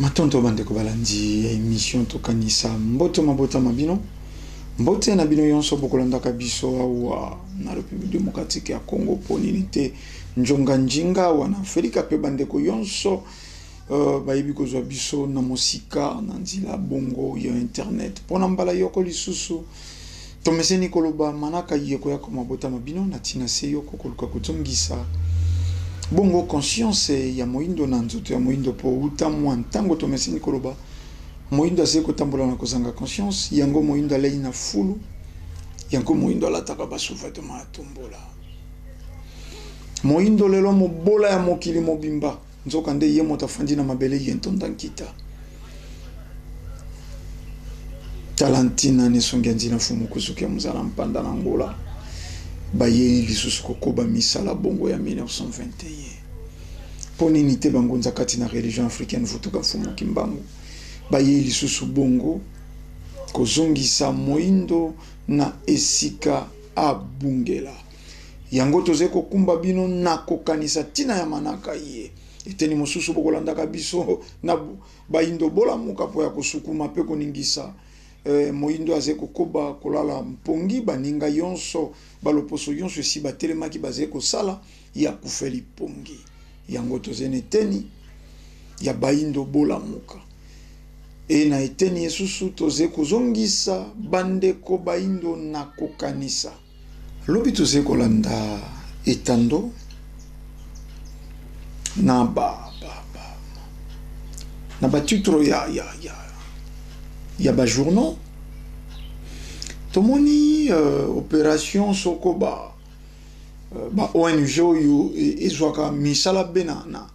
Matonto bandeko balandi ya emission Tokanisa Mboto mabota ma bino. Mbote na bino yonso bokolandaka biso awa na Republique Democratique ya Congo mpo nini te njonga njinga awa na Afrika mpe bandeko yonso uh, bayebi kozwa biso na mosika na nzela bongo ya internet mpo na mbala yoko lisusu Tomeseni koloba manaka iyo koyako mabota ma bino na tina se yoko koluka kozongisa bongo conscience ya moindo na nzoto ya moindo po wuta mwa ntango tomeseni koloba moindo azali kotambola na kozanga conscience yango moindo alei na fulu yango moindo alataka ba sous-vetements ya tombola moindo lelo mobola ya mokili mobimba Nzoka nde ye moto afandi na mabele ye ntonda nkita tala ntina n'esongi ya nzina fumu kuzuki ya muzala mpanda na ngola bayeli lisusu kokoba misala bongo ya 1921 mpo nini te bangunza kati na religion africaine vutuka mfumu kimbangu bayei lisusu bongo kozongisa moindo na esika abungela Yango tozali kokumba bino na kokanisa ntina ya manaka iye. Eteni mosusu bokolandaka biso na bayindo bolamuka mpo ya kosukuma mpe koningisa eh, moyindo azali kokoba kolala mpongi baninga yonso baloposo yonso esi batelemaki bazali kosala ya kufeli mpongi yango tozali na eteni ya bayindo bolamuka e na eteni esusu tozali kozongisa bandeko bayindo na kokanisa Lobi tozali kolanda etando na ba na ba titre ya ya ya ya ba journaux tomoni euh, operation soko ba euh, ba ONG oyo e, ezwaka misala be na na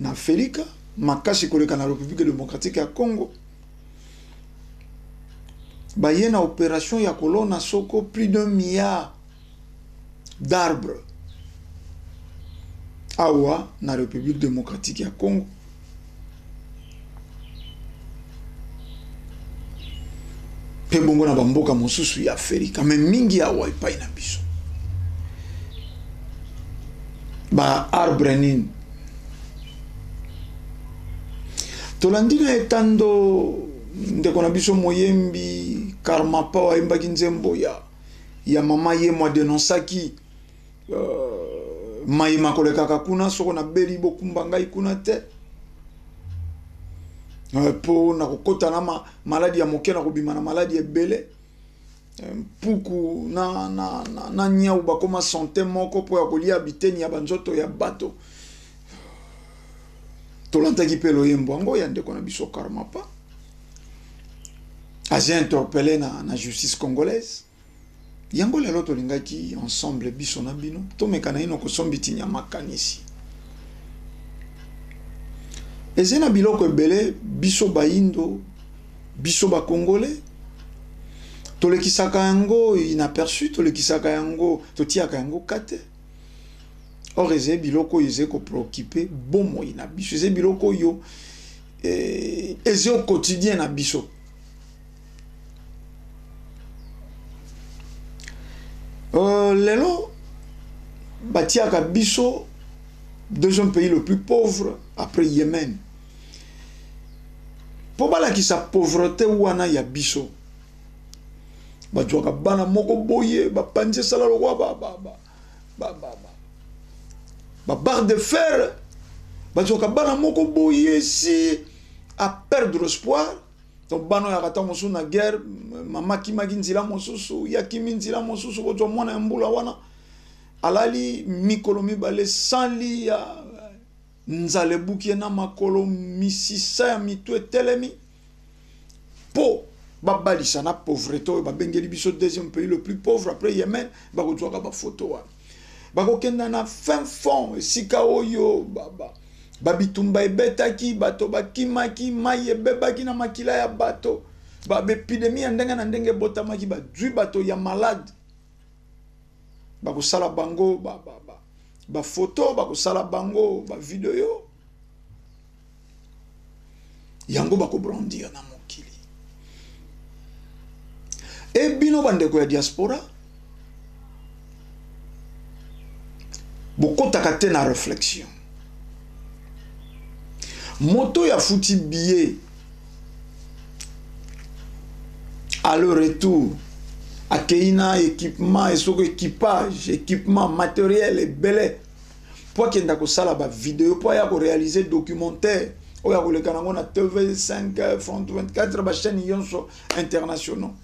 na Afrika makasi koleka na Republique démocratique ya Congo baye na operation ya kolona soko plus d'un milliard d'arbres awa na Republique democratique ya Congo. Pe bongo na bamboka mosusu ya Afrika, me mingi awa epai na biso. Ba arbre nini? Tolandi na etando ndeko na biso moyembi Karma Pao ayembaki nzembo ya ya mama yemo adenonsaki uh, maye makolekaka kuna soko nabeli bokumba ngai kuna te mpo euh, nakokota na ma, maladi ya moke nakobima na maladi ebele Mpuku na, na, na, na nyau bakoma sante moko mpo ya kolia biteni ya banzoto ya bato. Tolandaki mpe loyembo yango ya ndeko na biso Karmapa aza interpele na, na justice congolaise yango lelo tolingaki ensemble biso na bino tomeka naino kosombitinya makanisi eze na biloko ebele biso bayindo Biso ba congolais tolekisaka yango inaperçu, tolekisaka yango, totiyaka yango cas te. Or ezali biloko oyo ezali ko preoccuper bomoi na biso, ezali biloko oyo eh, ezali au quotidien na biso. Euh, lelo batiaka biso deuxième pays le plus pauvre après Yemen. mpo balakisa pauvreté wana ya biso bazwaka bana moko boye bapanzi esala lokola babarre de fer bazwaka bana moko boye si a perdre espoir donc bana oyaka ntango mosusu na guerre mama akimaki nzela mosusu ye akimi nzela mosusu kozwa mwana ya mbula wana alali mikolo mibale sans liya Nzala ebuki ye na makolo, misisa ya mitu etelemi po babalisa na pauvrete oyo babengeli biso deuxième pays le plus pauvre après Yemen, bakozuaka ba photos wana bakokenda na fin fond esika oyo ba, ba, babitumba ebetaki, bato bakimaki, mai ebebaki na makila ya bato, ba, baepidemie ya ndenge na ndenge ebotamaki, bazwi bato ya malade bakosala bango bafoto ba, ba, ba bakosala bango bavideo yango bakobrandir na mokili e bino bandeko ya diaspora bokotaka te na réflexion moto ya futi billet aller retour akei na équipement esoko équipage équipement matériel ebele mpo akenda kosala bavideo mpo aya korealize documentaire oyo akoleka nango na tv 5 front 24 bachaîne nyonso internationaux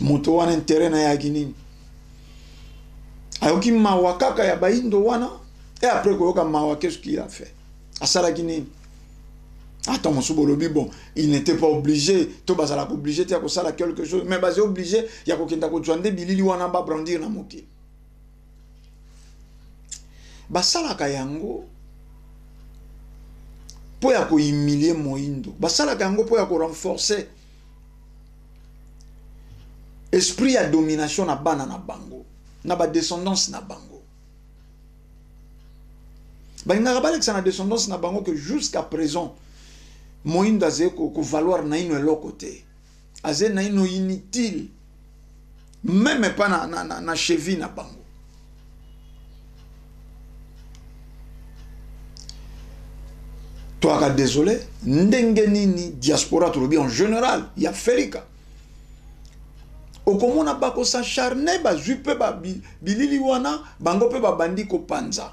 moto wana intere na ye ayaki nini ayoki mawa kaka ya baindo wana e apres koyoka mawa qu'est-ce qu'il a fait asalaki nini ata mosusu bolobi bon il n'était pas obligé to bazalaka obligé te ya kosala quelque chose mais baza obligé ya kokenda kozwa nde bilili wana babrandir na mokili Basalaka yango mpo ya ko humilier moindo, basalaka yango mpo ya ko renforcer esprit ya domination na bana na bango, na ba descendance na bango. balingaka balekisa na descendance na bango que jusqu'à présent moindo azali kovaloir naino eloko te aze naino inutile meme epa na, na, na, na cheville na bango toyaka désolé ndenge nini diaspora tolobi en général ya felika okomona bakosacharne bazwi mpe bilili wana bango mpe babandi kopanza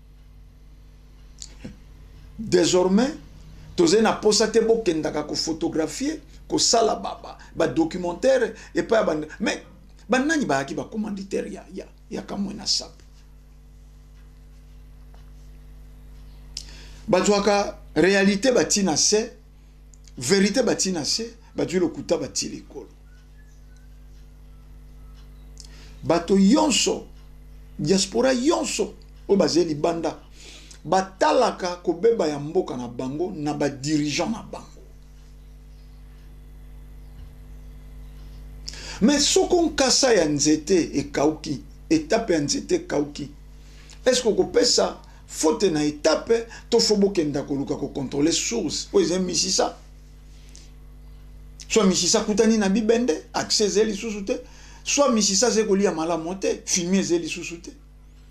Desormais, tozali na posa te bokendaka ko photographier, kosala ba ba ba documentaires epai ya ba mais ba nani bayaki ba commanditaires ya ya ya Kamwena Nsapu. Bazwaka realite batie na se. verite batii na se bazwi lokuta batii likolo bato yonso diaspora yonso oyo bazali libanda batalaka kobeba ya mboka na bango na badirigeant na bango me soko nkasa ya nzete ekauki etape ya nzete ekauki eske okopesa Faute na etape to faut bokenda koluka ko controler source oyo ezali misisa soit misisa kutani na bibende accès ezali lisusu te soit misisa azali kolia malamu te fumier ezali lisusu te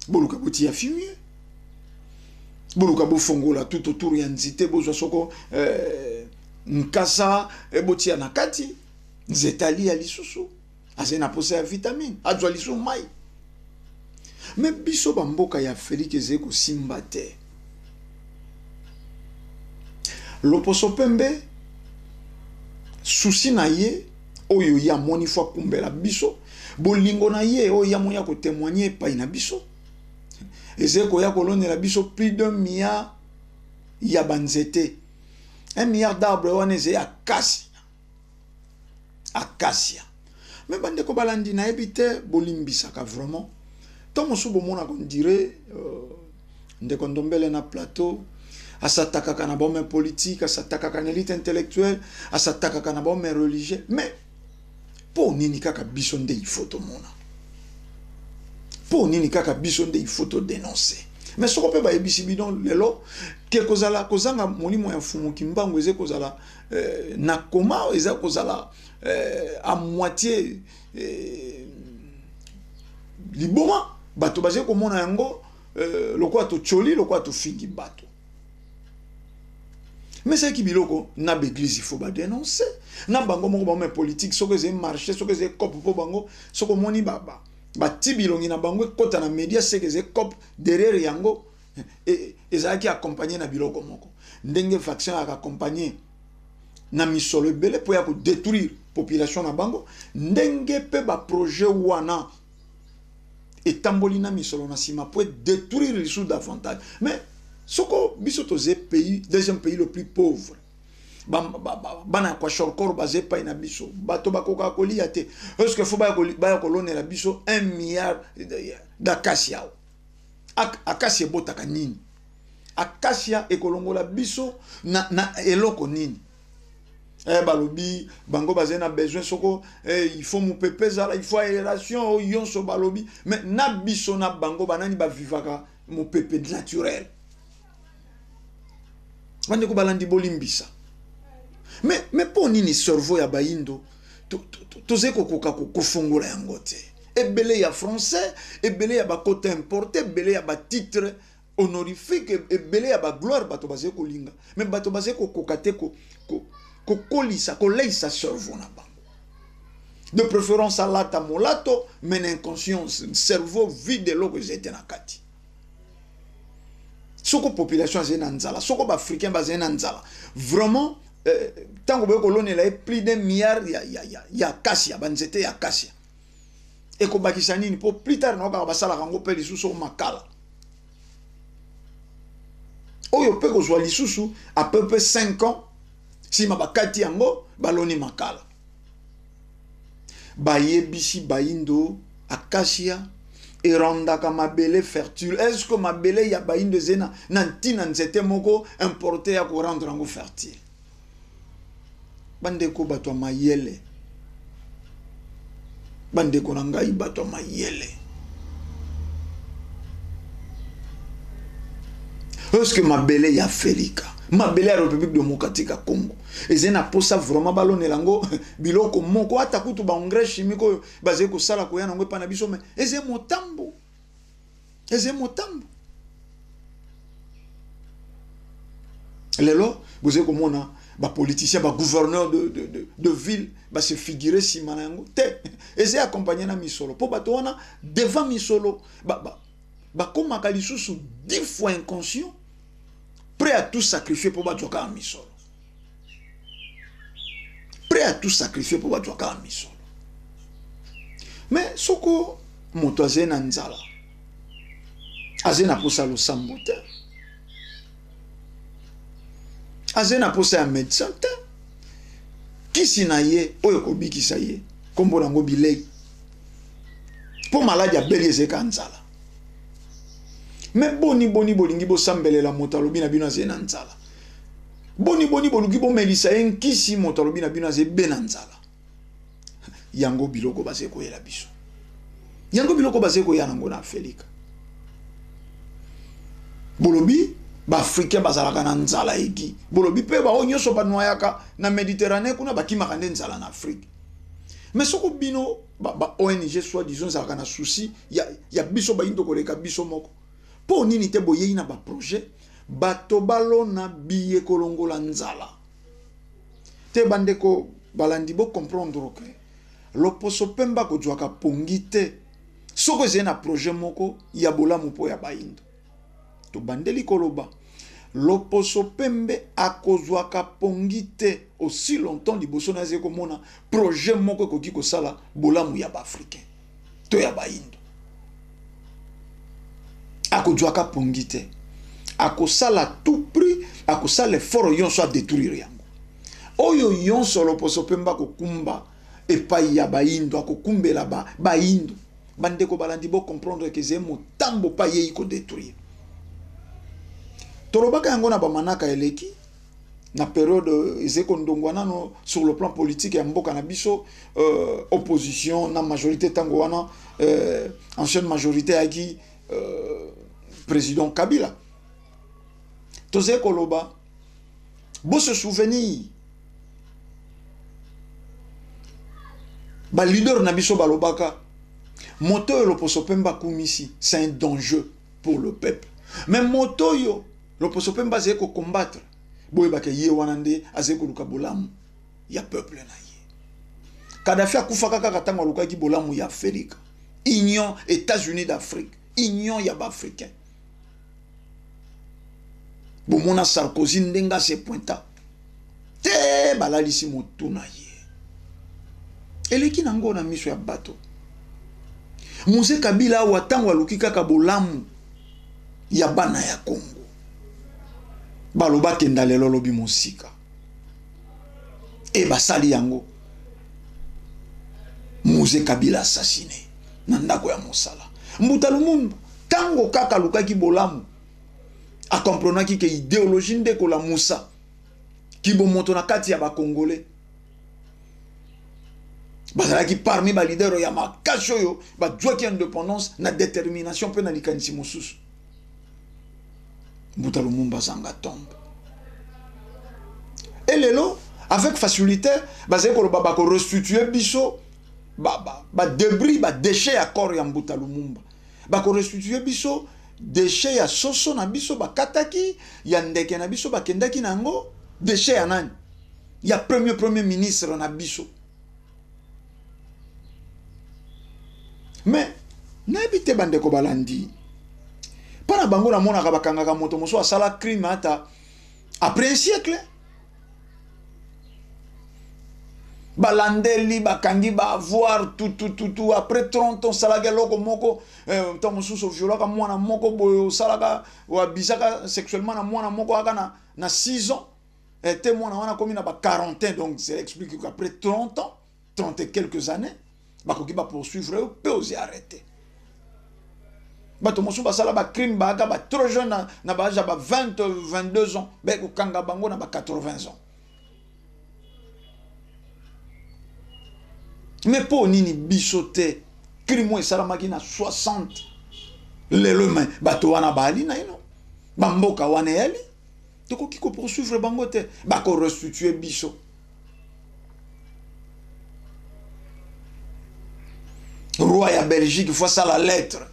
boluka botiya fumier boluka bofongola tout autour ya nzite bozwa soko eh, nkasa eh, botia na kati nzete alia lisusu azali na posa ya vitamine azwa liso mai me biso bamboka ya afrike ezali kosimba te loposo pembe susi na ye oyo ye amoni fo akumbela biso bolingo na ye oyo ye amoni ya kotemoigne epai na biso ezali koya kolonela biso plus d'un milliard ya banzete un milliard d'arbre wana ezali ya kasi Acacia mais ba ndeko balandi nayebi te bolimbisaka vraiment temps mosusu bomonaka on dirait euh, ndeko ndombele na plateau asatakaka na bahomme politique asatakaka na elite intellectuelle asatakaka na bahomme religieux mais mpo nini kaka biso nde il faut tomona mpo nini kaka biso nde il faut todenoncer mais soko mpe bayebisi bino lelo ke kozala kozanga molimo ya mfumu kimbangu eze kozala Euh, na koma eza kozala euh, a moitié euh, liboma bato bazali komona yango euh, lokola totyoli lokola tofingi bato mesaki biloko na baeglise il faut badenonce na bango moko bango ya politike soki ezali marché soki ezali cope mpo bango soki omoni baba batii bilongi na bango ekɔta na média seke ezali cope derrière yango ezalaki accompagne na biloko moko ndenge vaccin ayaka accompagne na misolo ebele mpo ya kodétruire population na bango ndenge mpe baprojet wana etamboli na misolo na nsima mpo edétruire lisusu davantage mais soko biso toza pays deuxième pays le plus pauvre bana ya kwashorkor baza epai na biso bato bakokaka kolia te estce fo baya kolonela biso 1 milliard dakasi awa Acacia ebotaka nini? Acacia ekolongola biso na, na eloko nini? Eh, balobi bango bazali na besoin soko eh, il faut mopepe ezala il faut aération oyo oh, yonso balobi mais na biso na bango banani bavivaka mopepe naturel bandeko balandi bolimbisa me me mpo nini cerveau ya bayindo tozali kokoka kofongola yango te ebele ya français ebele ya bakota importe ebele ya batitre honorifique e-, ebele ya bagloire bato bazali kolinga me bato bazali kokoka te kokolisa koleisa cerveau na bango de préférence alata molato mais na inconscience cerveau vide eloko eza ete na kati soko population azali na nzala soko baafricain bazali na nzala vraiment euh, ntango boye kolonela ye plus d'un milliard ya, ya, ya, ya kasia banzete ya kasia ekobakisa nini mpo plus tard nao kaka basalaka yango mpe lisusu o makala oyo mpe kozwa lisusu apepe 5 ans nsima bakati yango baloni makala Bayebisi bayindo acacia e rendaka mabele fertile. Est ce que mabele ya bayindo ezali na, na ntina nzete moko importe ya ko rendre yango fertile? Bandeko bato ya mayele, bandeko na ngai bato ya mayele, est ce que mabele ya Felika, mabele ya Republique democratique ya Congo ezali na posa vraiment balonela yango biloko moko ata kutu baengrais chimique oyo bazali kosala koya na yango epai na biso me ezali motambo ezali motambo lelo bozali komona bapoliticien bagouverneur de, de, de, de ville base figure nsima na yango te ezali accompagne na misolo mpo bato wana devant misolo bakómaka ba, ba lisusu dix fois inconscient prêt à tout sacrifier mpo bazwa kaka misolo prêt à tout sacrifier mpo bazwa kaka misolo mais soko moto azali na nzala azali na mposa ya losambo te azali na mposa ya médecin te kisi na ye oyo ekobikisa ye nkombo nango bilei mpo maladi abeli ezali kaka nzala Mais boni boni bolingi bosambelela moto alobi na bino azali na nzala? Boni boni boluki bomelisa ye nkisi moto alobi na bino azali be na nzala? Yango biloko bazali koyela biso, yango biloko bazali koya nango na Afrika. Bolobi baafricain bazalaka na nzala egi, bolobi mpe baoyo nyonso banwayaka na Mediterranee kuna bakimaka nde nzala na Afrika. mais soko bino ba, ba ong soit disons ezalaka na souci ya, ya biso bayindo koleka biso moko mpo nini te boyei na baprojet bato balona biye kolongola nzala te bandeko balandi bocomprendre ke loposo mpemba kojuaka pongi te soko ezali na projet moko ya bolamu mpo ya bayindo Tobandeli koloba, Loposo pembe akozwaka pongi te aussi longtemps liboso naye komona projet moko ekoki kosala bolamu ya ba Africains to ya bayindo. Akozwaka pongi te. Akosala tout prix, akosala effort yonso a detruire yango. Oyo yonso loposo pembe akokumba epayi ya bayindo, akokumbela ba bayindo. Ba ndeko balandi bo comprendre que ze mutambo pa yeyi ko detruire. Tolobaka yango na ba manaka eleki na periode euh, ezeko ndongwa nano sur le plan politique ya mboka na biso euh, opposition na majorité tango wana euh, ancienne majorité ayaki euh, président kabila tozali koloba Bo se souvenir. Ba leader na biso balobaka moto oyo loposo pemba akumisi c'est un danger pour le peuple. Mais moto oyo loposo pemba azali ko combattre boyebaka ye wana nde azali koluka bolamu ya peuple na ye. Kadhafi akufaka kaka ntango alukaki bolamu ya Afrika. Union États-Unis d'Afrique, Union ya ba Africains. bomona sarkozy ndenge ase pointa te balalisi motu na ye eleki na ngo na miso ya bato mose kabila awa ntango aluki kaka bolamu ya bana ya kongo baloba kenda lelo lobi mosika e basali yango mose kabila asasine na ndako ya mosala mbuta lumumba Tango kaka alukaki bolamu, a comprenaki que ideologie nde ekolamusa kibomoto na kati ya ba Congolais. Bazalaki parmi ba leaders ya makasi oyo bajuaki independance na determination mpe na likanisi mosusu. Mbuta Lumumba azanga tombe. Et lelo, avec facilité, bazali koloba bako restituer biso ba, ba, ba debris, ba déchets ya corps ya Mbuta Lumumba. ba ko restituer biso dechets ya soso na biso bakataki, ya ndeke na biso bakendaki na yango, dechets ya nani? Ya premier premier ministre na biso. Mais nayebi te bandeko balandi mpo na bango namonaka bakangaka moto mosusu asala crime ata après un siècle balandeli bakangi ba avoir tutututu après 30 ans osalaki eloko moko eh, ntango mosusu oviolaka mwana moko boye osalaka oabizaka sexuellement na mwana moko aka na, na 6 ans eh, te mwana wana akomi na ba 40 donc cela explique qu'après 30 ans 30 et quelques années bakoki bapoursuivre yo mpe ozi arrete bato mosusu basala bacrime baaka ba trop jeune na, na baage ya ba 20 22 ans baye kokanga bango na ba 80 ans mais mpo nini biso te crime oyo esalamaki na 60 lelo me bato wana baali naino bamboka wana eyali Tokoki ko poursuivre bango te, ba ko restituer biso. Roi ya Belgique faut ça la lettre.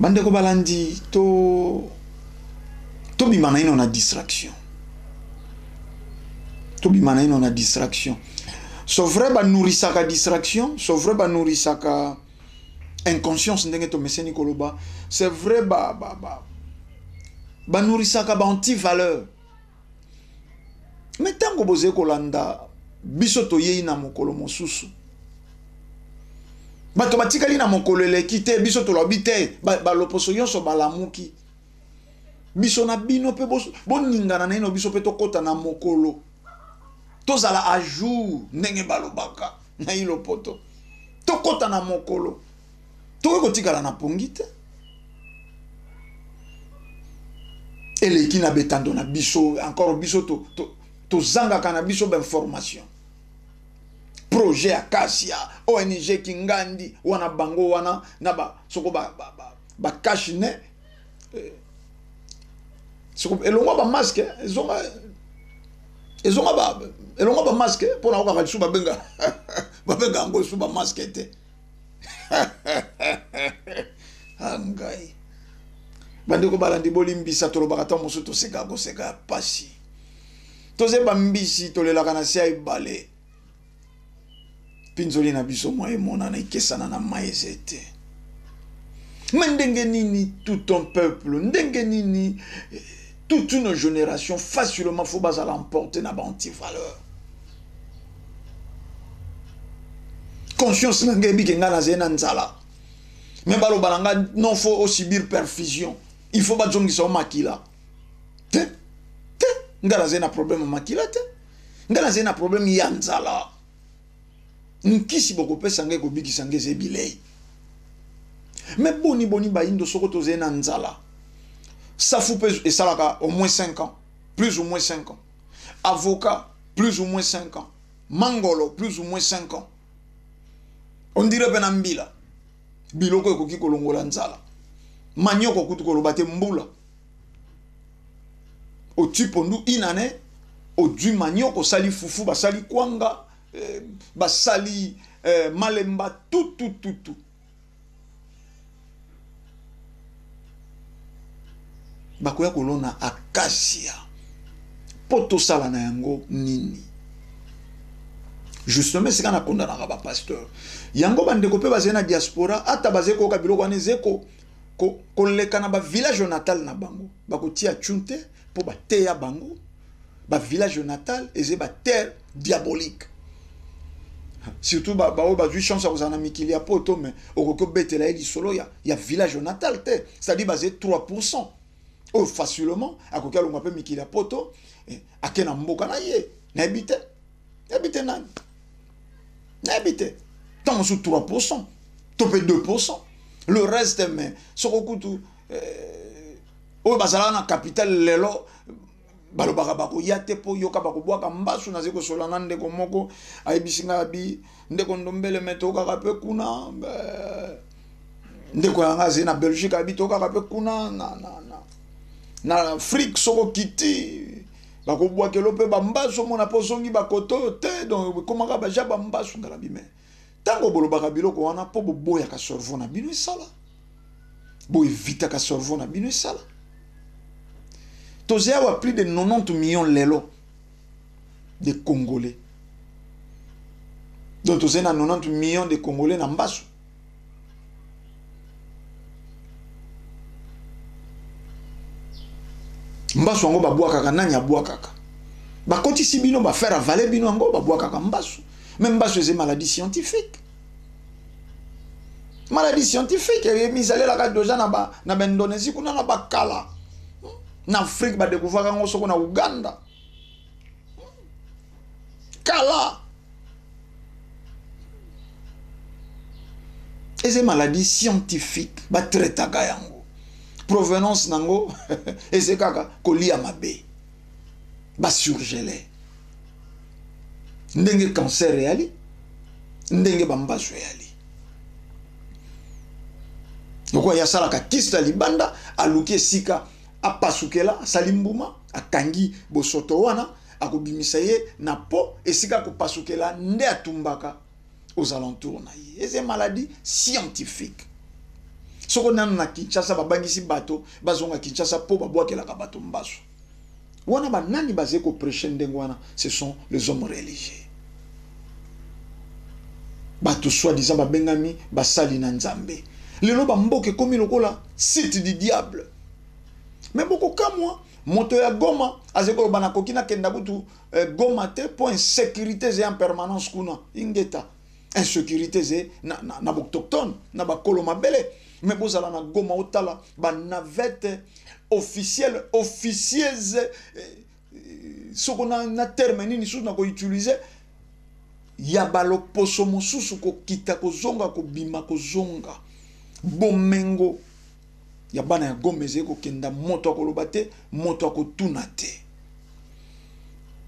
Bandeko balandi to tobima naino na distraction tobima naino na distraction so vrai banourrisaka distraction so vrai banourrisaka inconscience ndenge tomeseni koloba c'est vrai ba, ba, ba, banourisaka ba antivaleur me ntango bozali kolanda biso toyei na mokolo mosusu bato batikali na mokolo eleki te biso tolobi te baloposo ba nyonso balamuki biso na bino mpe boningana naino biso mpe tokɔta na mokolo tozala ajour ndenge balobaka na ilo poto tokota na mokolo tokoki kotikala na pongi te eleki na betando na biso encore biso tozangaka to, to na biso bainformation projet ya kasia ong kingandi wana bango wana na ba, soko bakashi ba, ba, ba ne elongwa bamaske ezonga ezonga ba elonga ba masque mpo na okaka lisusu babenga babenga yango lisusu ba masque te ah, ngai bandeko balandi bolimbisa tolobaka ntango mosusu toseka koseka ya mpasi toze bambisi tolelaka na se ya ebale Pinzoli na biso mwa emonana ekesana na maese te. Ma ndenge nini tout un peuple, ndenge nini eh, toute une génération facilement faut bazala emporter na ba antivaleur. Conscience na ngai ebike ngai nazali na nzala. Mais baloba na ngai non faut osubir perfusion. Il faut bazongisa makila. Te, te, ngai nazali na problème makila te. Nga nazali na problème ya nzala. Nkisi bokopesa nga ekobikisa nga eza bilei. Mais boni boni bayindo soko tozali na nzala. Safu pe esalaka au moins 5 ans, plus ou moins 5 ans. Avocat plus ou moins 5 ans. Mangolo plus ou moins 5 ans. On dirait pe na mbila. Biloko ekoki kolongola nzala. Manioko kutu koloba te mbula. otui pondu une année ojui manioko osali fufu basali kwanga eh, basali eh, malemba tutututu bakoya kolona akasia mpo tosala na yango nini justement esika nakondanaka bapasteur yango bandeko mpe bazali na diaspora ata bazali koyoka biloko wana ezeko ko, koleka na ba village natal na bango bakotia chun te mpo bateya bango ba village natal eza ba terre diabolique surtout baoyo ba, ba bazwi chance ya kozala na mikili ya poto me okoki obetela ye lisolo ya, ya village natal te c'est-à-dire baze 3 oyo facilement akoki alonga mpe mikili ya poto eh, ake na mboka na ye nayebi te nayebi te nani nayebi te ntango mosusu 3 pourcent to mpe 2 pourcent le reste mais soko kutu euh, oyo bazalaka na capital lelo balobaka bakoya te mpo yoka bakobwaka mbasu nazali kosola na ndeko moko ayebisi ngai abi ndeko ndombele me tokaka mpe kuna euh, ndeko yanga azali na belgique abi tokaka mpe kuna na, na, na, na afrique soko kiti bakobwakelo mpe bambasu omona mpo ozongi bakoto te donc ekomaka baja bambasu ngala bime ntango bolobaka biloko wana mpo boboyaka sorvo na bino esala boevitaka sorvo na bino esala toza awa plus de 90 million lelo de congolais donc tozali na 90 million de congolais na mbasu mbasu yango babwakaka nani abwakaka bakotisi bino bafere avale bino yango babwakaka mbasu me mbasu eza maladie scientifique maladie scientifique eh, mizalelaka deja na baindonésie kuna na bakala na afrique badekouvraka yango soko na uganda kala eza maladie scientifique batraitaka yango provenance na yango eza kaka kolia mabe basurgele ndenge cancer eyali ndenge bambazo eyali lokola ye asalaka kiste ya libanda aluki esika apasukela asali mbuma akangi bosoto wana akobimisa ye na po esika akopasukela nde atumbaka aux alentours na ye eza maladie scientifique soko nanu na Kinshasa babangisi bato bazonga Kinshasa po babwakelaka bato mbasu wana banani baze ko prêcher ndenge wana ce sont les hommes religieux bato soit disant babengami basali na Nzambe lelo bamboka ekomi lokola site du diable me bokokamwa moto ya goma azali koloba nakoki nakenda kutu eh, goma te mpo insécurité eza en permanence kuna ingeta insécurité eza na, na, na boctoctone na bakolo mabele me bozala na goma otala banavete officielle officieuse eh, soko na, na terme nini susu na koutilize ya baloposo mosusu kokita kozonga kobima kozonga bomengo ya bana ya goma ezali kokenda moto akoloba te moto akotuna te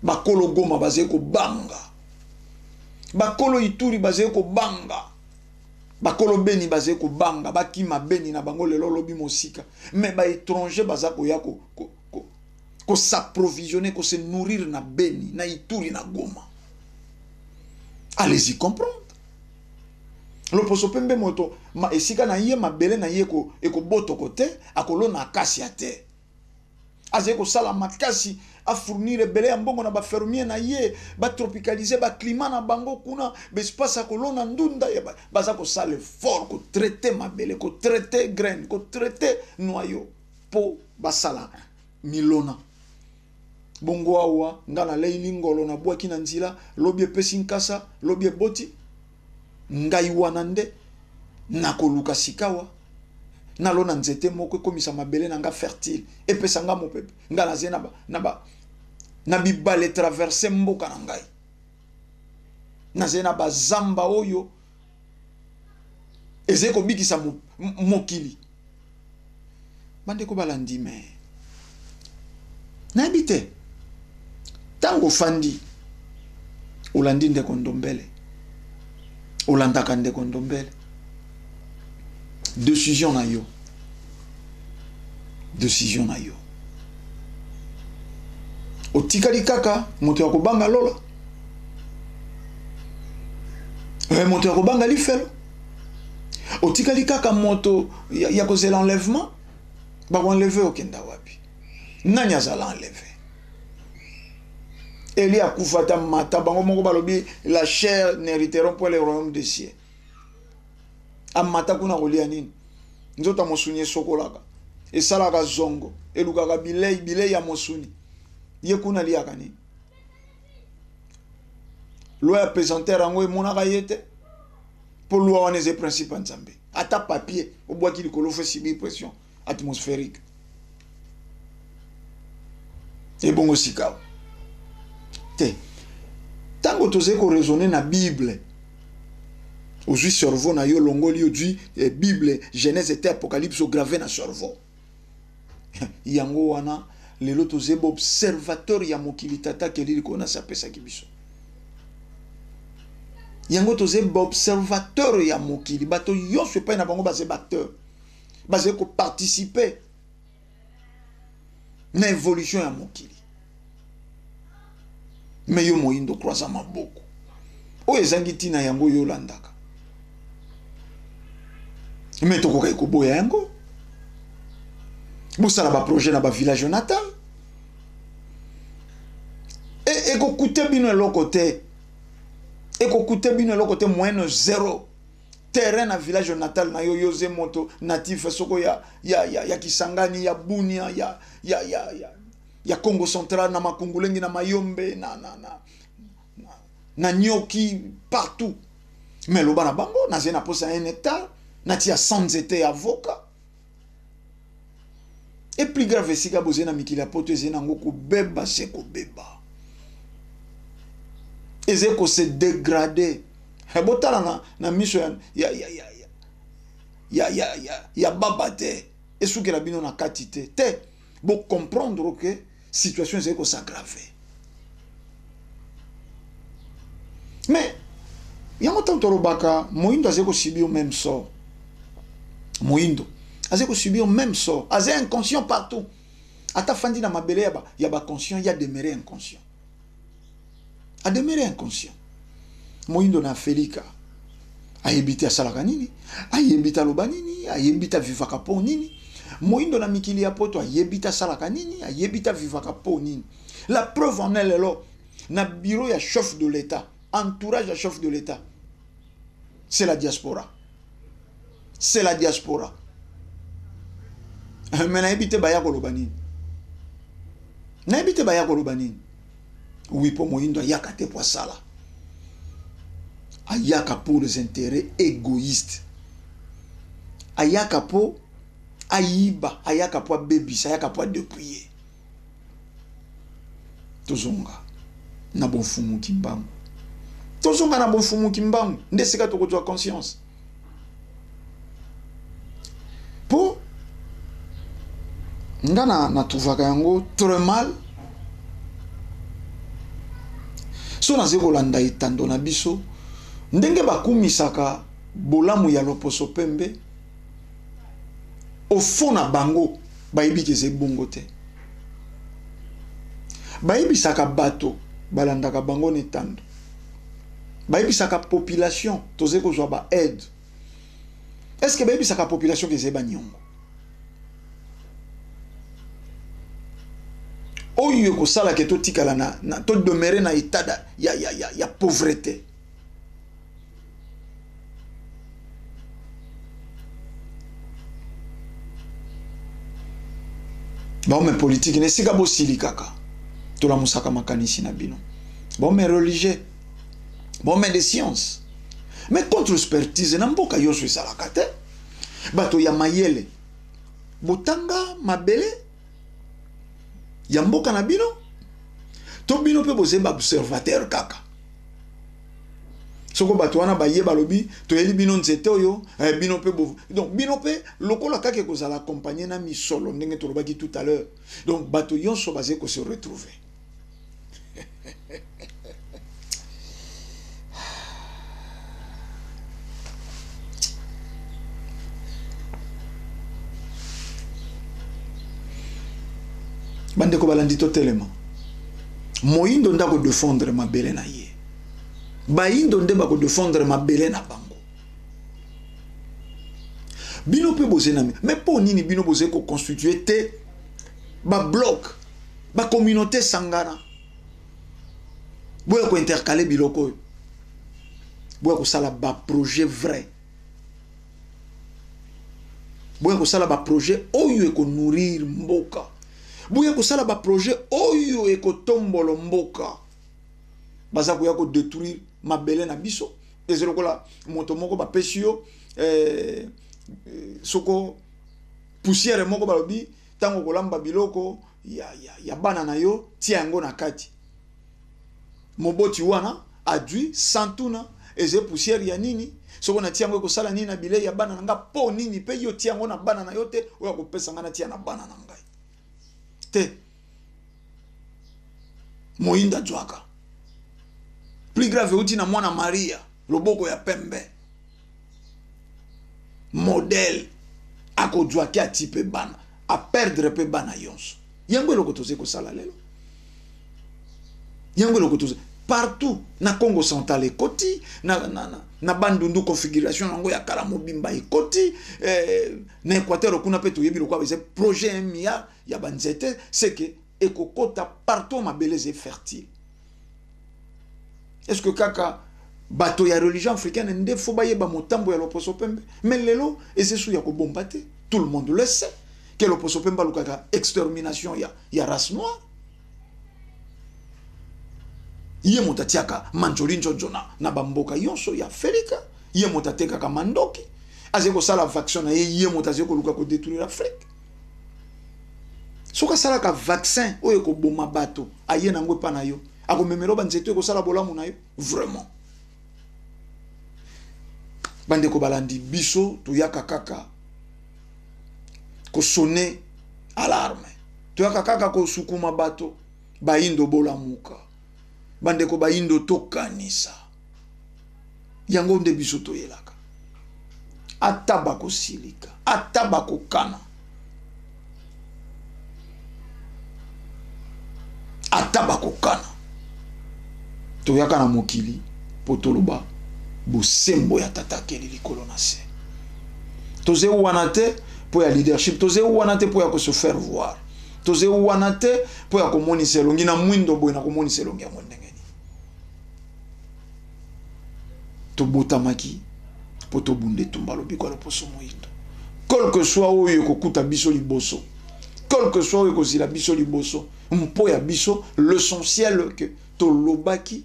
bakolo goma bazali kobanga bakolo ituri bazali kobanga bakolo beni bazali kobanga bakima beni na bango lelo lobi mosika me baétranger baza koya ko, ko, Ko s'approvisionner, ko se nourrir na Beni, na Ituri, na Goma. Allez-y comprendre. Loposo pembe moto ma esika na ye mabele na ye ekobotoko te, akolona akasia te. Azali kosala makasi a fournir ebele ya mbongo na ba fermiers na ye, ba tropicaliser ba climats na bango kuna, ba espaces ya kolona ndunda ya ba, baza kosala effort ko traiter mabele, ko traiter graine, ko traiter noyau. Mpo basala milona. Bongo awa nga nalei lingolo nabwaki na nzila, lobi epesi nkasa, lobi eboti. Ngai wana nde nakoluka sikawa nalona nzete moko ekomisa mabele na nga fertile, epesa nga mopepe. Nga nazei na, na, ba, na bibale traverse mboka na ngai, nazei na bazamba oyo eza ekobikisa mo, mokili bandeko balandi me nayebi te ntango ofandi olandi ndeko ndombele olandaka ndeko ndombele decision na yo decision na yo otikali kaka moto ya kobanga lola eh, moto ya kobanga lifelo otikali kaka moto ya, ya kozela enlèvement bakoenleve okenda wapi nani azala enleve eli akufa ata mata bango moko balobi la chair n'hériteront point le royaume de cieux amata kuna kolia nini nzoto ya mosuni esokolaka esalaka zongo elukaka bilei bilei ya mosuni ye kuna aliaka nini loi ya pesantere yango emonaka ye te mpo loi wana eza principe ya nzambe ata papier obwaki likolo fo esibi pression atmospherique ebongo sikawa te ntango tozali koraisonne na bible ozwi cerveau na yo olongoli ozwi eh, bible genèse ete apocalypse ograve na cerveau yango wana lelo tozali baobservateur ya mokili tata kelili kona se apesaki biso yango tozali baobservateur ya mokili bato nyonso epai na bango bazali baacteur bazali koparticipe na evolution ya mokili me yo moyindo croisa maboko oyo ezangi ntina yango oyo olandaka me tokokaki koboya yango bosala baprojet na bavillage natal e, ekokute bino eloko te ekokute bino eloko te moyene zero terrain na village natal na yo yoze moto natif soko ya, ya, ya, ya kisangani ya bunia ya, ya, ya, ya, ya congo central na makungulengi na mayombe na, na, na, na, na nyoki partout me loba na bango nazali na posa ya un hectare natia 100 nzete ya avoka Et plus grave esika boze na mikili ya poto eze nango kobeba se kobeba eze ko se degrader eh, botala na, na miso ya, ya, ya, ya, ya, ya, ya, ya baba te esukela bino na kati te te Bo comprendre que situation ezali ko s'aggraver. Mais yango ntango tolobaka moindo azali kosubir même sort moindo azali kosubir même sort aza inconscient partout ata afandi na mabele ya baconscient ya demeure inconscient a demeure inconscient moyindo na felika ayebi te asalaka nini ayebi te aloba nini ayebi te avivaka mpo nini moyindo na mikili ya poto ayebi te asalaka nini ayebi te avivaka mpo nini la preuve en est lelo na biro ya chef de l'etat Entourage ya chef de l'etat c'est la diaspora. C'est la diaspora. Eh, mais nayebi te baya koloba nini. Nayebi te baya koloba nini. Oui, mpo moyindo ayaka te mpo asala. Ayaka pour les intérêts égoïstes. Ayaka mpo ayiba, ayaka mpo abebisa, ayaka mpo adepouiller. tozonga na bonfumu kimbangu tozonga na bonfumu kimbangu nde sika tokozwa conscience mpo nga na, na trouvaka yango très mal so nazali kolanda etando na biso ndenge bakumisaka bolamu ya loposo pembe Au fond na bango bayebi ke ezali bongo te. Bayebisaka bato balandaka bango na etando. Bayebisaka population tozali kozwa ba aide. Est-ce que bayebisaka population ke ezali ba niongo? Oyo ekosala ke totikala na, na to demeurer na etat ya, ya, ya, ya pauvrete. baome politiki na esika bosilikaka tolamusaka makanisi na bino baome religieux baome de science mais contre expertise na mboka yonso ezalaka te bato ya mayele botanga mabele ya mboka na bino to bino mpe bozali baobservateur kaka soko bato wana baye balobi toyeli bino nzete oyo eh, bino mpe donc bino mpe lokola kaka ekozala accompagne na misolo ndenge tolobaki tout à l'heure donc bato yonso bazali kose retrouver bandeko balandi totelema moyindo nde akodefendre mabele na ye bayindo nde bakodefendre mabele na bango bino mpe boze na me mpo nini bino boze koconstitue te babloke bacommunauté sangana boya ko intercaler biloko oyo boya kosala ba projet vrai boya kosala ba projet oyo eko nourrir mboka boya kosala ba projet oyo ekotombolo mboka baza koya ko détruire mabele na biso eza lokola moto moko bapesi yo eh, eh soko poussière moko balobi ntango kolamba biloko ya, ya, ya bana na yo tia yango na kati moboti wana adui santuna eze poussière ya nini soko natia yango ekosala nini na bilei ya bana na ngai mpo nini mpe yo tia yango na bana na yo te oyo akopesa ngai natia na bana na ngai te moyinda jwaka plus grave euti na mwana maria loboko ya pembe modèle akozwa ki atii mpe bana aperdre mpe bana yonso yango eloko tozali kosala lelo yango eloko toza partout na congo central ekoti na, na, na, na bandundu configuration yango ya kala mobimba ekoti eh, na équateur kuna mpe toyebi lokola eza projet ya miya ya banzete seke ekokota partout oyo mabele eza fertile est ce que kaka bato ya religion africaine nde fo bayeba motambo ya loposo pembe me lelo eza esu ya kobomba te tout le monde le sait ke loposo pembe alukaka extermination ya, ya race noire ye moto atiaka manjoli njonjo na, na bamboka yonso ya afrika ye moto atekaka mandoki azali kosala vaccin na ye ye moto azali koluka kodetruire afrike soki asalaka vaccin oyo ekoboma bato aye na yango epa na yo akomemela banzete oyo ekosala bolamu na yo vraiment bandeko balandi biso toyaka kaka kosone alarme toyaka kaka kosukuma bato bayindo bolamuka bandeko bayindo tokanisa yango nde biso toyelaka ata bakosilika ata bakokana ata bakokana toyaka na mokili mpo toloba bosembo ya tata akeli likolo na se toze wana te mpo ya leadership toze wana te mpo ya kose faire voir toze wana te mpo ya komonisa elongi na mwindo boye na komonisa elongi yango ndenge tobotamaki mpo tobunda etumba lobiko ya loposo moindo quelque soit oyo ekokuta biso liboso quelque soit oyo ekozila biso liboso mpo ya biso l'essentiel ke tolobaki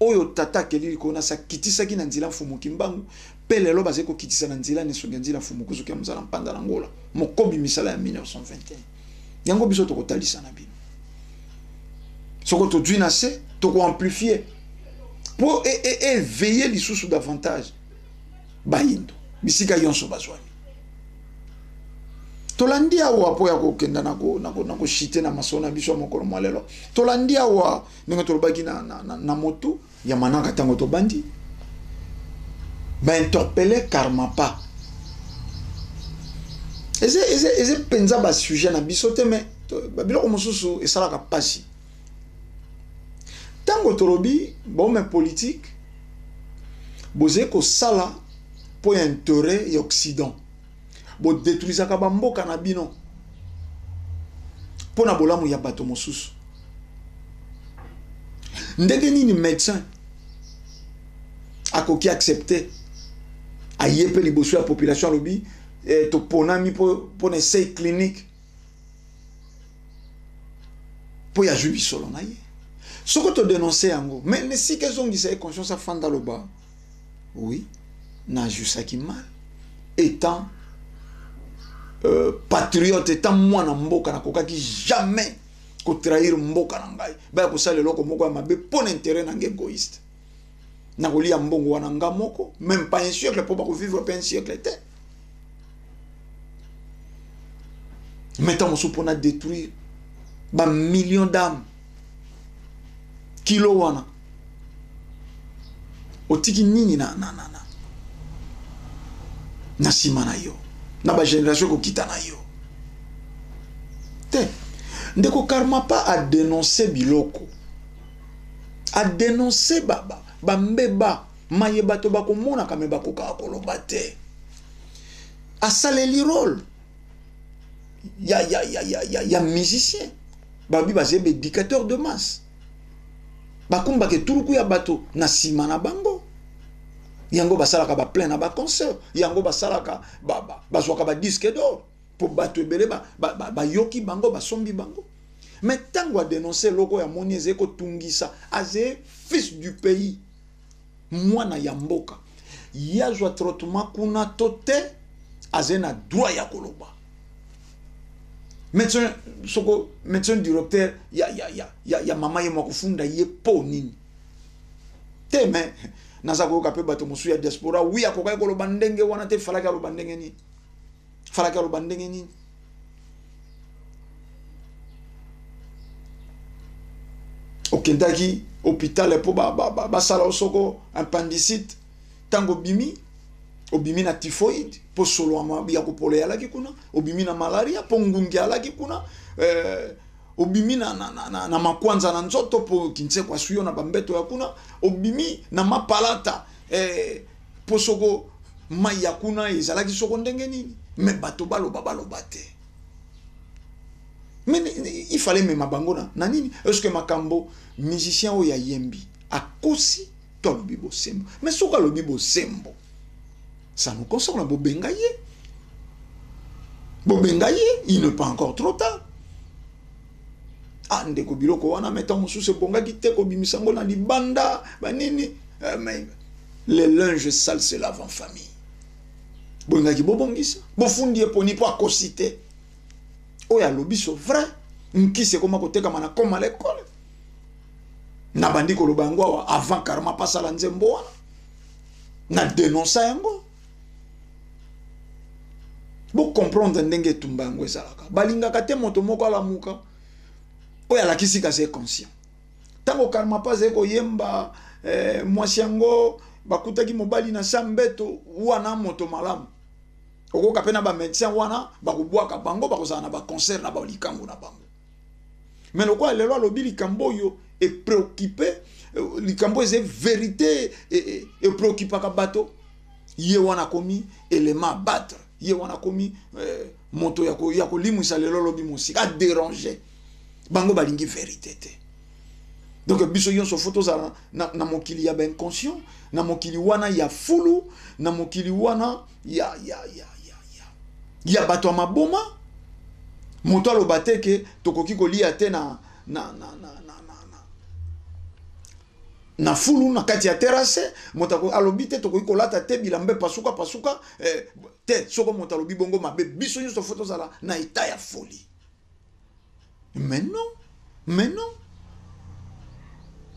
oyo tata akeli likolo na sa kitisaki na nzela mfumu kimbangu mpe lelo bazali kokitisa na nzela nesongi ya nzila mfumu kuzuki ya mzala mpanda na ngola mokobi misala ya 1921 yango biso tokotalisa na bino soko tozwi na se tokoamplifie mpo eveille e, e lisusu davantage bayindo bisika yonso bazwami tolandi awa mpo ya kokenda na koshite na masolo na biso ya mokolo mwa lelo tolandi awa ndenge tolobaki na, na, na, na motu Ya manaka tango to bandi ba interpelle karmapa eza eza eza penza ba sujet na biso te mais ba biloko mosusu esalaka pasi tango tolobi bome politique boze ko sala po ya interet ya occident Bo detruisaka ba mboka na bino mpo na bolamu ya bato mosusu. Ndenge nini medecin akoki accepter aye mpe liboso ya population alobi eh, toponami mpo na essai clinique mpo ya zwi bisolo na ye soko todenonse yango me esika ezongisa ye conscience afanda loba oui na jusaki mal étant euh, patriote étant mwana mboka nakokaki jamais kotrahir mboka na ngai baya kosala eloko moko ya mabe mpo na intérêt na ngai égoïste nakolia mbongo wana nga moko même pas un siècle mpo bakovivre mpe un siècle te mais ntango mosusu mpona détruire bamillion d'âme kilo wana otiki nini na, na, na, na. na nsima na yo na bagénération ekokita na yo te ndeko karmapa adenonse biloko adenonse bambeba ba, ba Maye bato bakomonaka me bakokaka koloba te. Asaleli role ya, ya, ya, ya, ya, ya musicien babi bazali baéducateur de masse bakumbaka eturuku ya bato na nsima na bango yango basalaka baplein na baconcert yango basalaka bazwaka badisque d'or mpo bato ebele bayoki bango basombi bango me ntango adenonse eloko ya moni ezali kotungisa azali fils du pays Mwana ya mboka ye azwa traitement kuna to te azali na droit ya koloba médecin soko médecin directeur ya, ya, ya, ya, ya mama ye mwakofunda ye po nini te me naza koyoka mpe bato mosusu ya diaspora wi akokaki koloba ndenge wana te falaki aloba ndenge nini falaki aloba ndenge nini okendaki hôpital mpo basala yo soko impendicite ntango obimi obimi na typhoïde mpo solo ya kopola eyalaki kuna obimi na malaria mpo ngungi alaki kuna eh, obimi na, na, na, na, na makwanza na nzoto mpo kinsekwa aswi yo na bambeto ya kuna obimi na mapalata eh, mpo soko mai ya kuna ezalaki soko ndenge nini me bato baloba baloba te me ifale mema bango na, na nini eske makambo musicien oyo ayembi akosi to alobi bosembo me soki alobi bosembo ça nous concerne bobenga ye bobenga ye il ne pas encore trop tard ah ndeko biloko wana me ntango mosusu ebongaki te kobimisa yango na libanda banini eh, mais le linge sale se lave en famille bolingaki bobongisa bofundi ye poni mpo akosi te oyo alobi so vrai nkisi ekoma kotekama na koma lekole nabandi koloba yango awa avant karma pasala nzembo wana na denonsa yango bocomprendre ndenge etumba yango ezalaka balingaka te moto moko alamuka oyo alakisi kasi ye conscient ntango karma pa azali koyemba eh, mwasi yango bakutaki mobali na sa mbeto wana moto malamu okoka mpe na bamédecin wana bakobwaka bango bakozala na baconcert na balikango na bango mais lokola lelo alobi likambo oyo epreokipe euh, likambo eze verite epreokipaka e, e, e bato ye wana akomi elema abatre ye wana akomi euh, moto ya kolimwisa lelo lobi mosika aderange bango balingi verite te donc biso nyonso fo tozala na, na, na mokili ya bainconscient na mokili wana ya fulu na mokili wana ya, ya, ya, ya, ya. ya bato ya maboma moto aloba te ke tokoki kolia te na, na, na, na, na, na, na. na fulu na kati ya terase moto alobi te tokoki kolata te bilamba epasuka pasuka eh, te soko moto alobi bongo mabe biso nyonso fo tozala na eta ya foli mais non mais non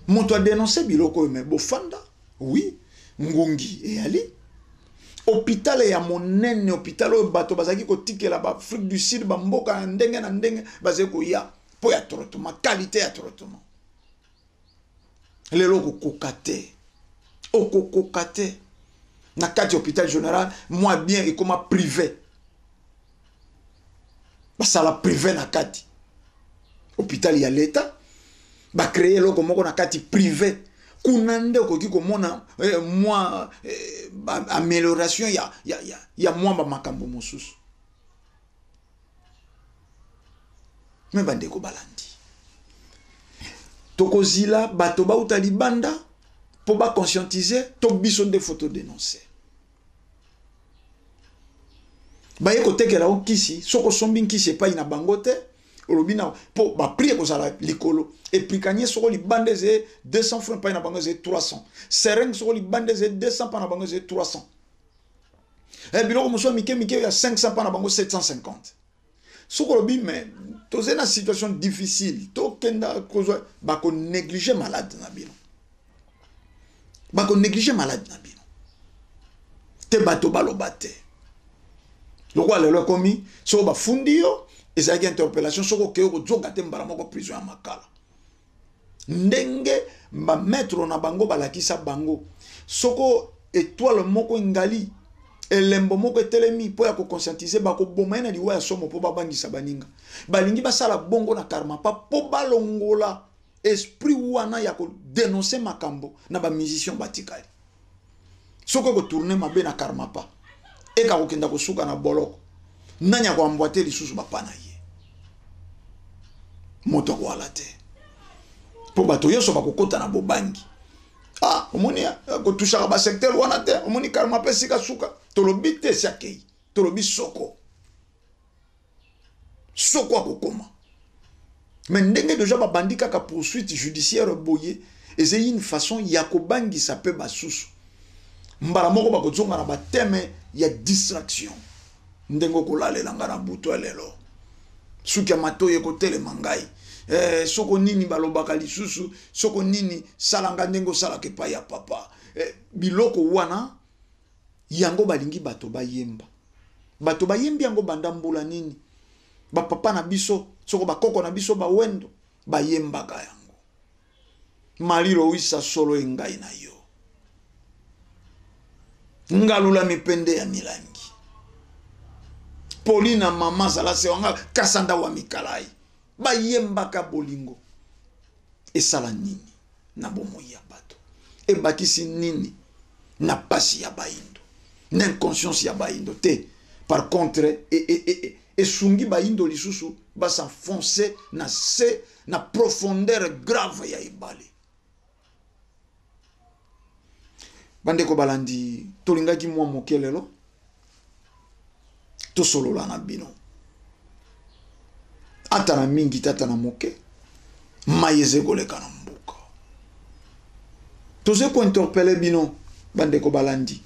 moto adenonse biloko oyo mais bofanda oui ngungi eyali hôpital ya monene hôpital oyo bato bazalaki kotikela baafrique du sud bamboka ya ndenge na ndenge bazali koya mpo ya traitement qualité ya traitement lelo okokoka te okokoka te na kati ya hôpital général mwa bien ekoma privé basala privé na kati hôpital ya leta bacreye eloko moko na kati privé kuna nde okoki komona eh, mwa eh, amélioration ya, ya, ya, ya mwa bamakambo mosusu me bandeko balandi tokozila bato bauta libanda mpo baconscientise to biso nde fo todenonse baye kotekela yo nkisi soki osombi nkisi epai na bango te olobi na mpo baprix ekozala likolo eprikanie soko libanda eze 200 franc epai na bango eze 300 sereng soko libanda eze 200 mpa na bango eze 300 eh, biloko mosusu ya mike mike ya 500 mpa na bango 750 soki olobi me tozali na situation difficile tokenda kozwa bakonéglige malade na bino bakonéglige malade na bino te bato baloba te lokola lelo ekomi soko bafundi yo ezalaki interpellation soko okei kozonga te mbala moko prison ya makala ndenge ba maître na bango balakisa bango soko etoile moko engali elembo moko etelemi mpo ya koconscientise bakoboma ye na liwa ya somo mpo babangisa baninga balingi basala bongo na karmapa mpo balongola esprit wana ya kodenonse makambo na bamusicien batikali soki oko tourne mabe na karmapa eka kokenda kosuka na boloko nani akoambwa te lisusu bapa na ye moto akoala te mpo bato nyonso bakokota na bobangi ah omoni eh, kotushaka basecteur wana te omoni karmapa esika suka tolobi te esi akei tolobi soko soko akokoma me ndenge deja babandi kaka poursuite judiciaire boye eza une façon ya kobangisa mpe basusu mbala moko bakozonga na bateme ya distraction ndenge okolalela ngai na butu ya lelo suki ya matoi ekotelema ngai eh, soko nini balobaka lisusu soko nini sala ngai ndenge osalaka epai ya papa eh, biloko wana Yango balingi bato bayemba. Bato bayembi yango banda mbula nini? Ba papa na biso, soko ba koko na biso ba wendo bayembaka yango. Marie Loisa solo engai na yo. Ngalula mipende ya milangi. Polina mama zala se wanga kasanda wa mikalai. Bayembaka bolingo esala nini na bomoi ya bato? Ebakisi nini na pasi ya baindo, na inconscience ya baindo? Te, par contre, e, e, e, e, esungi baindo lisusu basenfonce na se na profondeur grave ya ebale. Bandeko balandi, tolingaki mwa moke lelo tosolola na bino ata na mingi te ata na moke mai eza ekoleka na mboka toza kointerpele bino bandeko balandi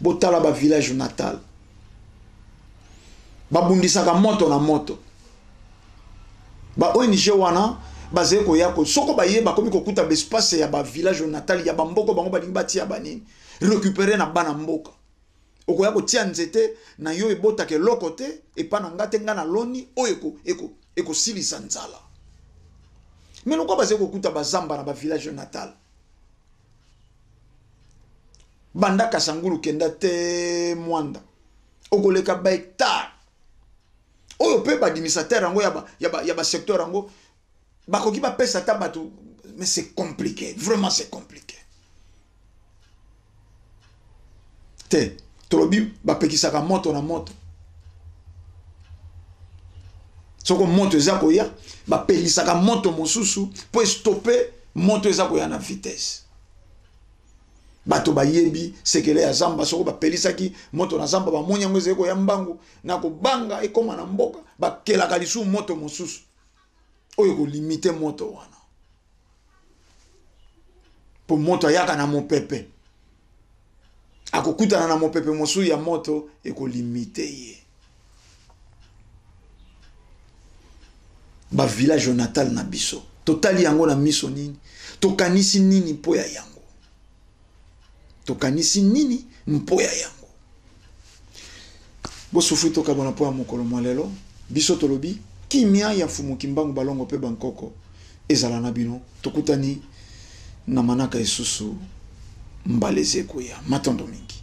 botala bavillage natal babundisaka moto na moto ba ONG wana bazali koya ko soko baye bakomi kokuta baespace ya bavillage natal ya bamboko bango balingi batia banini récupérer na bana mboka okoya kotia nzete na yo ebotaka eloko te epa na nga te nga na loni oyo ekosilisa eko, eko nzala me lokola bazali kokuta bazamba na bavillage natal banda kasangulu kenda te mwanda okoleka bahectare oyo mpe badimisatere yango ya ba, ya ba, ya ba secteur yango bakoki bapesa ata bato mais c'est compliqué vraiment c'est compliqué te tolobi bapekisaka moto na moto soko moto eza koya bapelisaka moto mosusu mpo estope moto eza koya na vitesse bato bayebi sekele ya zamba soko bapelisaki moto na zamba bamoni yango ezali koya mbangu na kobanga ekoma na mboka bakelaka lisusu moto mosusu oyo ekolimite moto wana mpo moto ayaka na mopepe akokutana na mopepe mosusu ya moto ekolimite ye bavillage natal na biso totali yango na miso nini tokanisi nini mpo ya yango Tokanisi nini mpo ya yango? Bosufri tokabwana mpo ya mokolo mwa lelo. Biso tolobi kimya ya Mfumu Kimbangu Balongo mpe bankoko ezala na bino. Tokutani na manaka esusu mbala ezi ekoya. Matondo mingi.